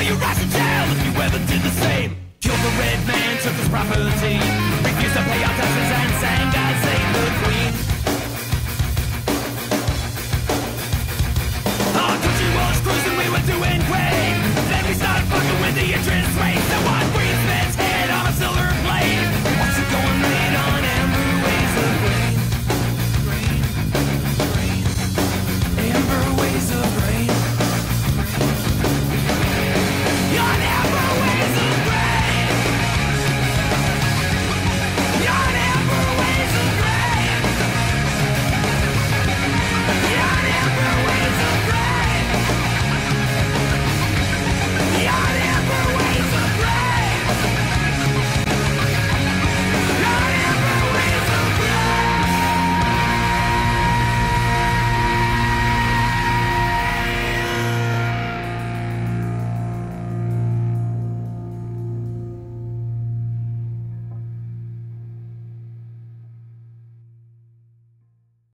Now you rise to jail if you ever did the same. Killed the red man, took his property, refused to pay our taxes and sang.